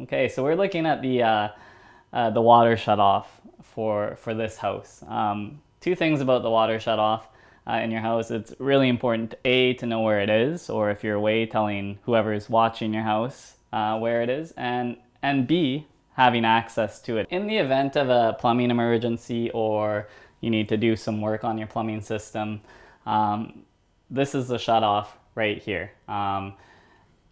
Okay, so we're looking at the uh, uh, the water shutoff for for this house. Um, two things about the water shutoff uh, in your house. It's really important a to know where it is, or if you're away, telling whoever is watching your house uh, where it is, and and b having access to it in the event of a plumbing emergency or you need to do some work on your plumbing system. Um, this is the shutoff right here. Um,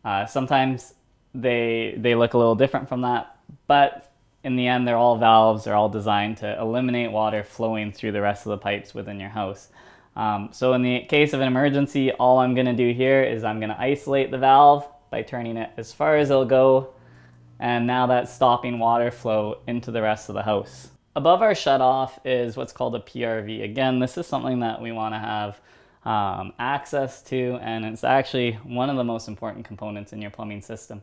uh, sometimes they they look a little different from that, but in the end, they're all valves. They're all designed to eliminate water flowing through the rest of the pipes within your house. Um, so in the case of an emergency, all I'm going to do here is I'm going to isolate the valve by turning it as far as it'll go, and now that's stopping water flow into the rest of the house. Above our shutoff is what's called a PRV. Again, this is something that we want to have um, access to, and it's actually one of the most important components in your plumbing system.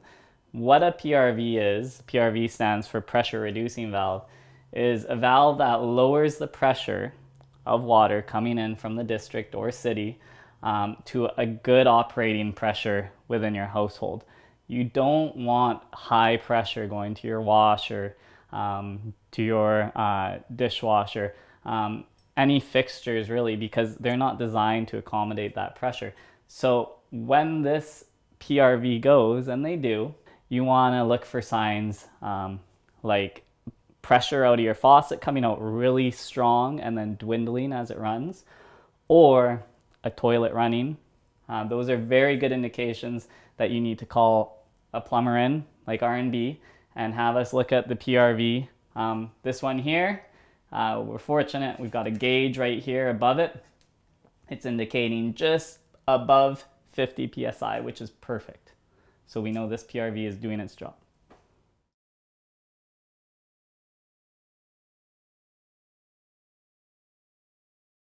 What a PRV is, PRV stands for pressure reducing valve, is a valve that lowers the pressure of water coming in from the district or city um, to a good operating pressure within your household. You don't want high pressure going to your washer, um, to your uh, dishwasher. Um, any fixtures really because they're not designed to accommodate that pressure. So when this PRV goes, and they do, you want to look for signs um, like pressure out of your faucet coming out really strong and then dwindling as it runs, or a toilet running. Uh, those are very good indications that you need to call a plumber in, like R&B, and have us look at the PRV. Um, this one here, uh, we're fortunate, we've got a gauge right here above it. It's indicating just above 50 PSI, which is perfect. So we know this PRV is doing its job.